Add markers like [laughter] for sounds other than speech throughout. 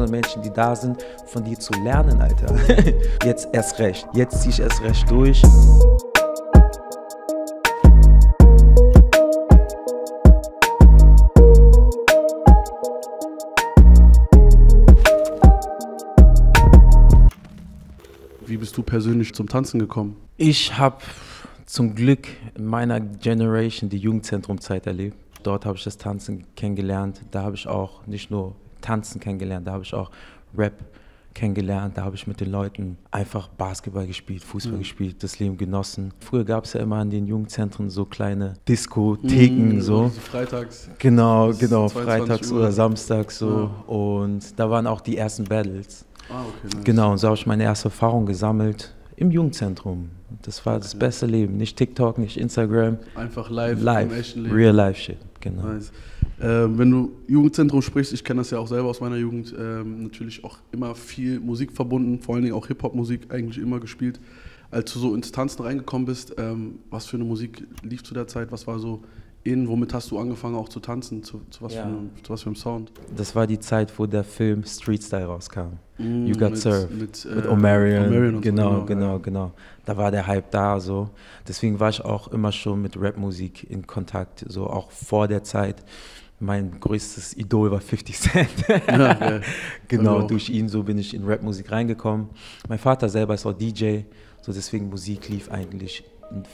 800 Menschen, die da sind, von dir zu lernen, Alter. [laughs] Jetzt erst recht. Jetzt zieh ich erst recht durch. Wie bist du persönlich zum Tanzen gekommen? Ich habe zum Glück in meiner Generation die Jugendzentrumzeit erlebt. Dort habe ich das Tanzen kennengelernt. Da habe ich auch nicht nur Tanzen kennengelernt, da habe ich auch Rap kennengelernt. Da habe ich mit den Leuten einfach Basketball gespielt, Fußball mhm. gespielt, das Leben genossen. Früher gab es ja immer an den Jugendzentren so kleine Diskotheken, mhm, so. Also freitags. Genau, genau, freitags Uhr. oder samstags so. Ja. Und da waren auch die ersten Battles. Ah, okay, nice. Genau, und so habe ich meine erste Erfahrung gesammelt im Jugendzentrum. Das war okay. das beste Leben. Nicht TikTok, nicht Instagram. Einfach live, live. Real life shit, genau. Nice. Äh, wenn du Jugendzentrum sprichst, ich kenne das ja auch selber aus meiner Jugend, äh, natürlich auch immer viel Musik verbunden, vor allen Dingen auch Hip-Hop-Musik eigentlich immer gespielt. Als du so ins Tanzen reingekommen bist, ähm, was für eine Musik lief zu der Zeit? Was war so in, womit hast du angefangen auch zu tanzen? Zu, zu, was, ja. für einem, zu was für einem Sound? Das war die Zeit, wo der Film Street Style rauskam. Mm, you Got mit, Served. Mit, äh, mit Omarion. Omarion genau, so, genau, genau, ja. genau. Da war der Hype da so. Deswegen war ich auch immer schon mit Rapmusik in Kontakt, so auch vor der Zeit. Mein größtes Idol war 50 Cent. Ja, [laughs] okay. genau, also. durch ihn so bin ich in Rapmusik reingekommen. Mein Vater selber ist auch DJ, so deswegen Musik lief eigentlich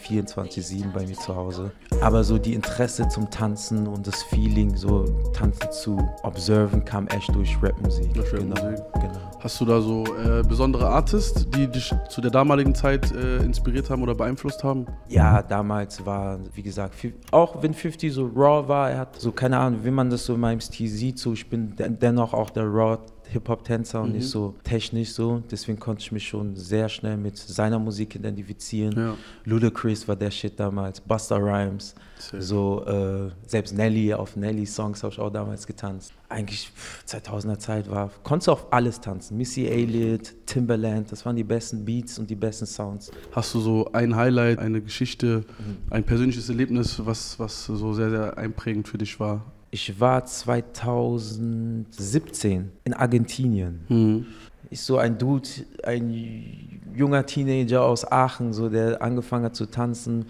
24-7 bei mir zu Hause. Aber so die Interesse zum Tanzen und das Feeling, so Tanzen zu observen, kam echt durch Rapmusik. Durch Rap genau, genau. Hast du da so äh, besondere Artists, die dich zu der damaligen Zeit äh, inspiriert haben oder beeinflusst haben? Ja, damals war, wie gesagt, auch wenn 50 so raw war, er hat so, keine Ahnung, wie man das so in meinem Stil sieht, so ich bin dennoch auch der raw Hip-Hop-Tänzer und mhm. nicht so technisch so. Deswegen konnte ich mich schon sehr schnell mit seiner Musik identifizieren. Ja. Ludacris war der Shit damals, Buster Rhymes, so äh, selbst Nelly, auf Nelly-Songs habe ich auch damals getanzt. Eigentlich 2000er Zeit war, konntest du auf alles tanzen. Missy Elliott, Timberland, das waren die besten Beats und die besten Sounds. Hast du so ein Highlight, eine Geschichte, mhm. ein persönliches Erlebnis, was, was so sehr, sehr einprägend für dich war? Ich war 2017 in Argentinien. Mhm. Ich so ein Dude, ein junger Teenager aus Aachen, so der angefangen hat zu tanzen,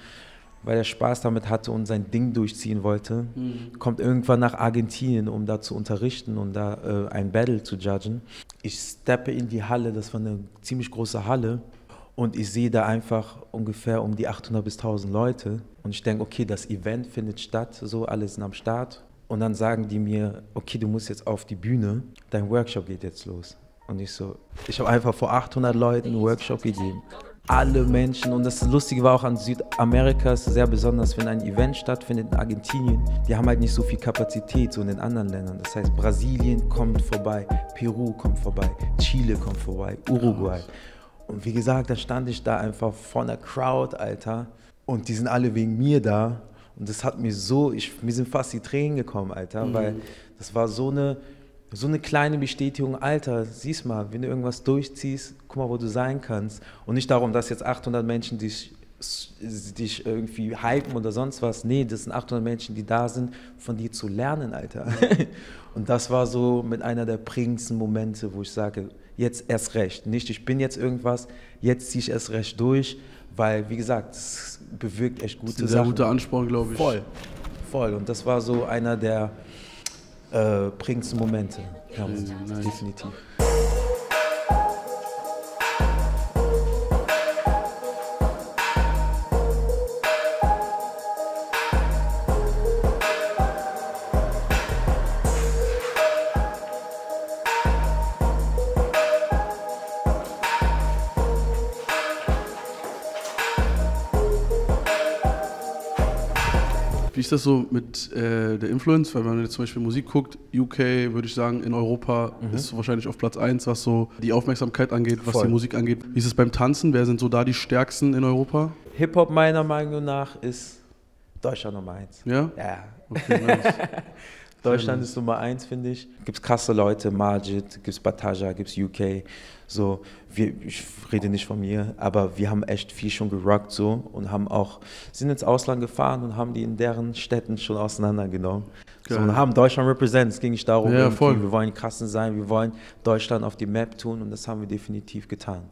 weil er Spaß damit hatte und sein Ding durchziehen wollte. Mhm. Kommt irgendwann nach Argentinien, um da zu unterrichten und da äh, ein Battle zu judgen. Ich steppe in die Halle, das war eine ziemlich große Halle. Und ich sehe da einfach ungefähr um die 800 bis 1000 Leute. Und ich denke, okay, das Event findet statt, so alle sind am Start. Und dann sagen die mir, okay, du musst jetzt auf die Bühne, dein Workshop geht jetzt los. Und ich so, ich habe einfach vor 800 Leuten einen Workshop gegeben. Alle Menschen, und das Lustige war auch an Südamerika, ist sehr besonders, wenn ein Event stattfindet in Argentinien, die haben halt nicht so viel Kapazität, so in den anderen Ländern. Das heißt, Brasilien kommt vorbei, Peru kommt vorbei, Chile kommt vorbei, Uruguay. Und wie gesagt, dann stand ich da einfach vor einer Crowd, Alter, und die sind alle wegen mir da. Und das hat mir so, ich, mir sind fast die Tränen gekommen, Alter, mhm. weil das war so eine, so eine kleine Bestätigung, Alter, siehst mal, wenn du irgendwas durchziehst, guck mal, wo du sein kannst. Und nicht darum, dass jetzt 800 Menschen dich, dich irgendwie hypen oder sonst was. Nee, das sind 800 Menschen, die da sind, von dir zu lernen, Alter. [laughs] Und das war so mit einer der prägendsten Momente, wo ich sage, jetzt erst recht. Nicht, ich bin jetzt irgendwas, jetzt ziehe ich erst recht durch, weil, wie gesagt, es bewirkt echt gute das ist ein sehr Sachen. guter Ansporn, glaube ich. Voll, voll. Und das war so einer der äh, prägendsten Momente. Ja, nice. definitiv. Ist das so mit äh, der Influence? Weil wenn man jetzt zum Beispiel Musik guckt, UK, würde ich sagen, in Europa mhm. ist wahrscheinlich auf Platz 1, was so die Aufmerksamkeit angeht, was Voll. die Musik angeht. Wie ist es beim Tanzen? Wer sind so da die stärksten in Europa? Hip-Hop meiner Meinung nach ist Deutschland Nummer 1. Ja? Ja. Okay, nice. [laughs] Deutschland ist Nummer eins, finde ich. Gibt es krasse Leute, Majid, gibt es Bataja, gibt es UK. So, wir, ich rede nicht von mir, aber wir haben echt viel schon gerockt so und haben auch, sind ins Ausland gefahren und haben die in deren Städten schon auseinandergenommen. So, und haben Deutschland represent. Es ging nicht darum, Ja, wir wollen die Krassen sein, wir wollen Deutschland auf die Map tun und das haben wir definitiv getan.